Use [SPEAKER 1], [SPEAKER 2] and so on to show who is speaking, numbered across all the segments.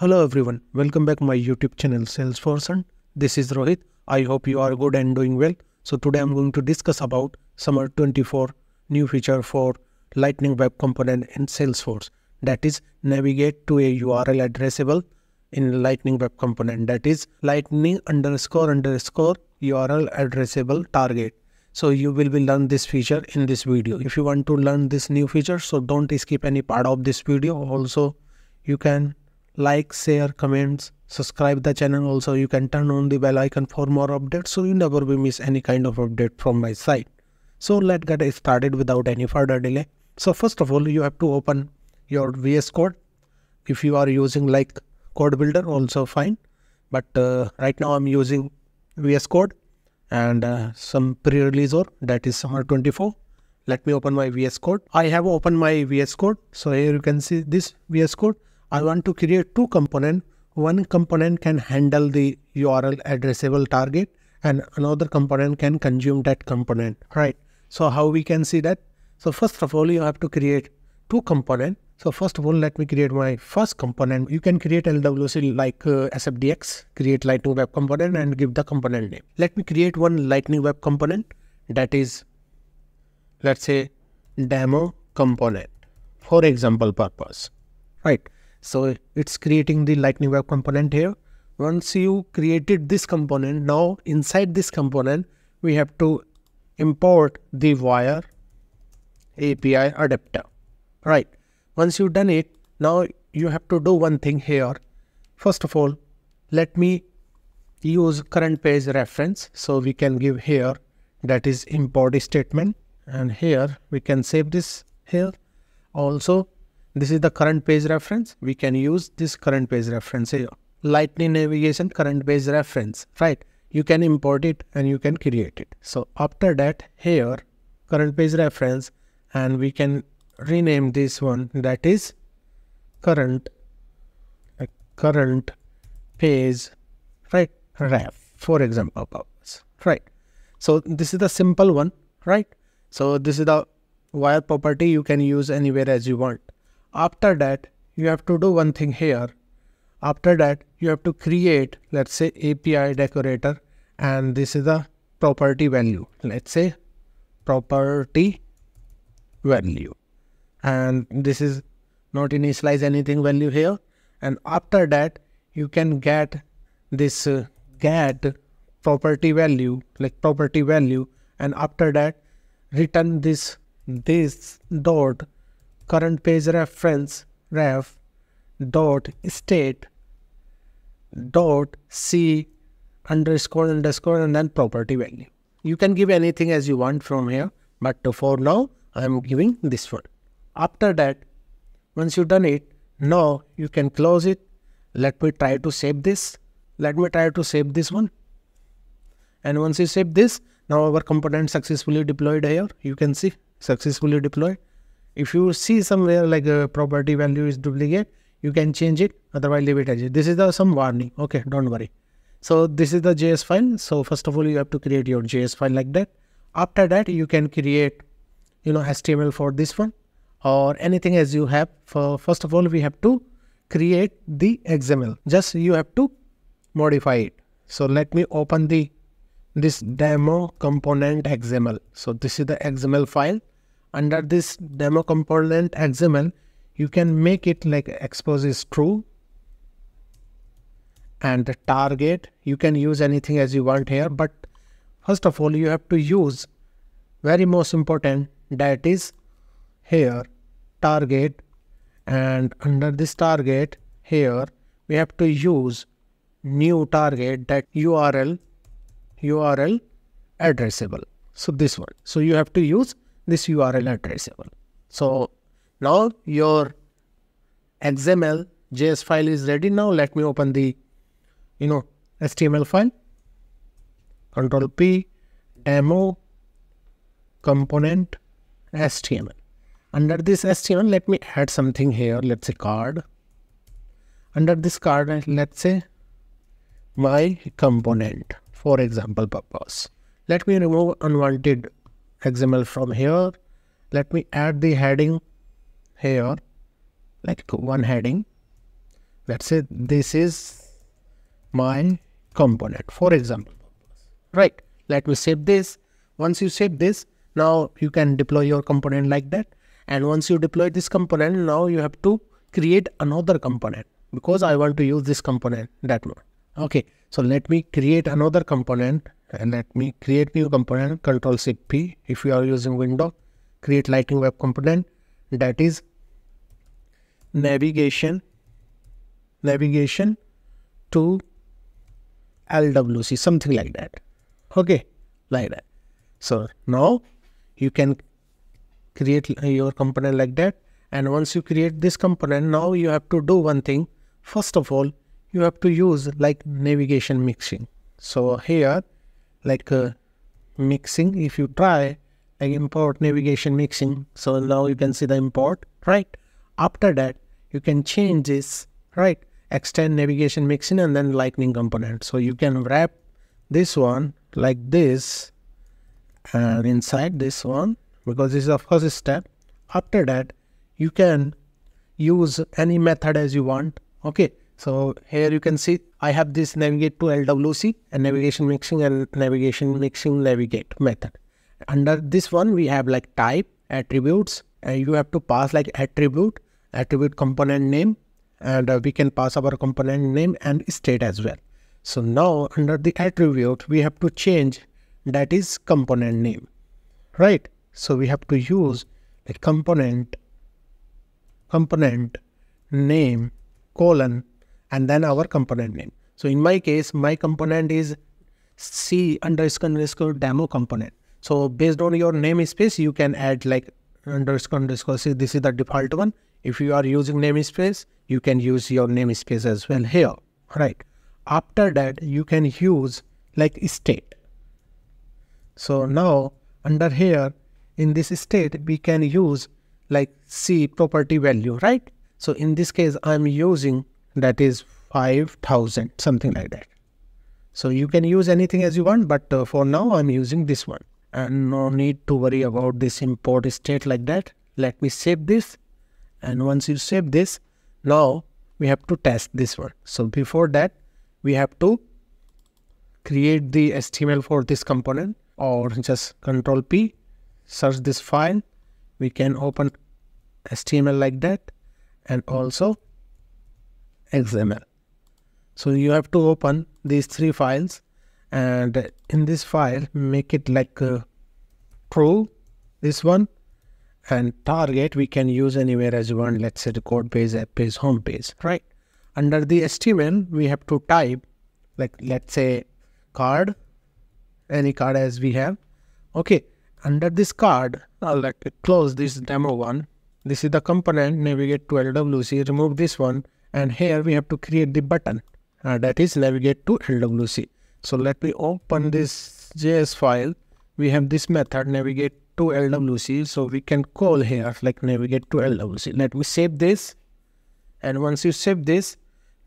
[SPEAKER 1] Hello everyone, welcome back my YouTube channel Salesforce. And this is Rohit. I hope you are good and doing well. So today I'm going to discuss about summer 24 new feature for Lightning Web Component in Salesforce. That is navigate to a URL addressable in Lightning Web Component. That is lightning underscore underscore URL addressable target. So you will be learn this feature in this video. If you want to learn this new feature, so don't skip any part of this video. Also, you can like share comments subscribe the channel also. You can turn on the bell icon for more updates so you never will miss any kind of update from my side. So let's get started without any further delay. So first of all you have to open your vs code. If you are using like code builder also fine. But uh, right now i'm using vs code and uh, some pre-release or that is summer 24 let me open my vs code. I have opened my vs code. So here you can see this vs code I want to create two component. One component can handle the URL addressable target and another component can consume that component, right? So how we can see that? So first of all, you have to create two component. So first of all, let me create my first component. You can create LWC like uh, SFDX, create Lightning Web component and give the component name. Let me create one Lightning Web component that is, let's say demo component for example purpose, right? So it's creating the lightning web component here. Once you created this component, now inside this component, we have to import the wire API adapter, right? Once you've done it, now you have to do one thing here. First of all, let me use current page reference. So we can give here that is import statement and here we can save this here. Also this is the current page reference. We can use this current page reference here. Lightning navigation current page reference, right? You can import it and you can create it. So after that here, current page reference and we can rename this one that is current uh, current page right ref for example purpose right so this is the simple one right so this is the wire property you can use anywhere as you want after that, you have to do one thing here. After that, you have to create, let's say API decorator and this is the property value. Let's say property value. And this is not initialize anything value here. And after that, you can get this uh, get property value like property value and after that return this this dot current page reference ref dot state dot c underscore underscore and then property value. You can give anything as you want from here, but for now I am giving this one. After that, once you've done it, now you can close it. Let me try to save this. Let me try to save this one. And once you save this, now our component successfully deployed here. You can see successfully deployed. If you see somewhere like a property value is duplicate, you can change it, otherwise leave it as it. This is the some warning. Okay, don't worry. So this is the JS file. So first of all, you have to create your JS file like that. After that, you can create, you know, HTML for this one or anything as you have. For first of all, we have to create the XML. Just you have to modify it. So let me open the this demo component XML. So this is the XML file under this demo component XML, you can make it like expose is true. And the target you can use anything as you want here but first of all you have to use very most important that is here target. And under this target here we have to use new target that url url addressable. So this one so you have to use this URL addressable. So now your XML JS file is ready. Now let me open the, you know, HTML file. Control P, demo, component, HTML. Under this HTML, let me add something here. Let's say card. Under this card, let's say my component for example purpose. Let me remove unwanted XML from here. Let me add the heading here, like one heading. let's say this is my component. For example right let me save this. Once you save this now you can deploy your component like that. And once you deploy this component now you have to create another component because I want to use this component that one okay so let me create another component and let me create new component control C P. If you are using window create lightning web component that is navigation navigation to LWC something like that. Okay like that. So now you can create your component like that. And once you create this component now you have to do one thing. First of all you have to use like navigation mixin. So here like uh, mixin. If you try like import navigation mixin so now you can see the import right? After that you can change this right? Extend navigation mixin and then lightning component. So you can wrap this one like this and inside this one because this is the first step. After that you can use any method as you want okay so here you can see I have this navigate to LWC and navigation mixin and navigation mixin navigate method. Under this one we have like type attributes and you have to pass like attribute attribute component name and uh, we can pass our component name and state as well. So now under the attribute we have to change that is component name right. So we have to use a component component name colon and then our component name. So in my case, my component is C underscore underscore demo component. So based on your namespace, you can add like underscore underscore C. This is the default one. If you are using namespace, you can use your namespace as well here, right? After that, you can use like state. So now under here in this state, we can use like C property value, right? So in this case, I'm using that is 5000 something like that. So you can use anything as you want but uh, for now i'm using this one. And no need to worry about this import state like that. Let me save this. And once you save this now we have to test this one. So before that we have to create the html for this component or just control p search this file. We can open html like that. And also XML. So you have to open these three files and in this file make it like uh, true this one and target we can use anywhere as you want let's say the code page app page home page right? Under the html we have to type like let's say card any card as we have. Okay under this card i'll like close this demo one. This is the component navigate to lwc remove this one and here we have to create the button uh, that is navigate to LWC. So let me open this JS file. We have this method navigate to LWC. So we can call here like navigate to LWC. Let me save this. And once you save this,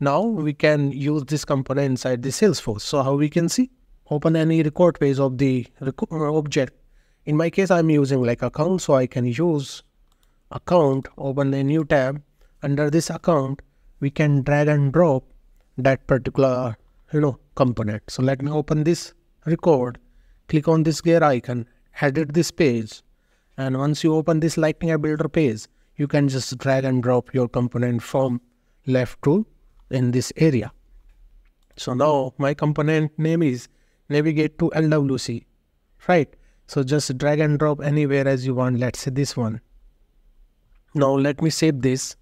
[SPEAKER 1] now we can use this component inside the Salesforce. So how we can see? Open any record page of the uh, object. In my case, I'm using like account. So I can use account, open a new tab. Under this account, we can drag and drop that particular you know component. So let me open this record. Click on this gear icon edit this page. And once you open this lightning app builder page you can just drag and drop your component from left to in this area. So now my component name is navigate to lwc right? So just drag and drop anywhere as you want. Let's say this one. Now let me save this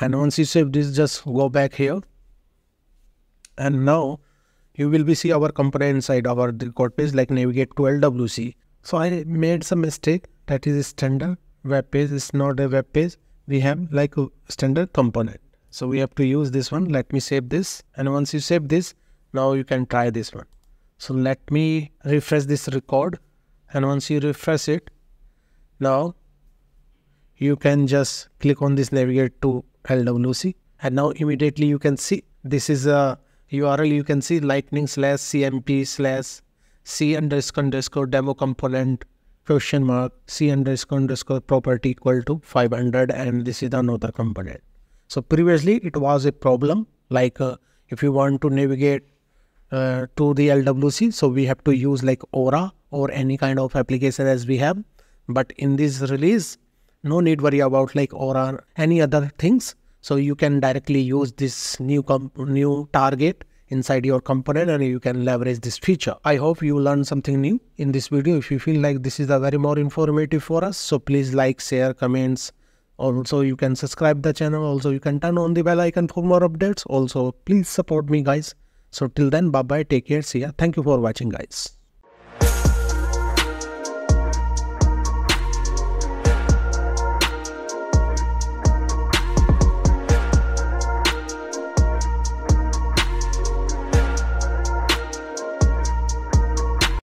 [SPEAKER 1] and once you save this just go back here. And now you will be see our component inside our record page like navigate to LWC. So I made some mistake. That is standard web page. Is not a web page. We have like a standard component. So we have to use this one. Let me save this. And once you save this now you can try this one. So let me refresh this record. And once you refresh it now you can just click on this navigate to LWC and now immediately you can see this is a URL you can see lightning slash cmp slash c underscore underscore demo component question mark c underscore underscore property equal to 500 and this is another component. So previously it was a problem like uh, if you want to navigate uh, to the LWC, so we have to use like Aura or any kind of application as we have. But in this release, no need worry about like Aura or any other things. So you can directly use this new new target inside your component and you can leverage this feature. I hope you learned something new in this video. If you feel like this is a very more informative for us, so please like, share, comments, also you can subscribe the channel. Also you can turn on the bell icon for more updates. Also please support me guys. So till then bye bye take care. See ya. Thank you for watching guys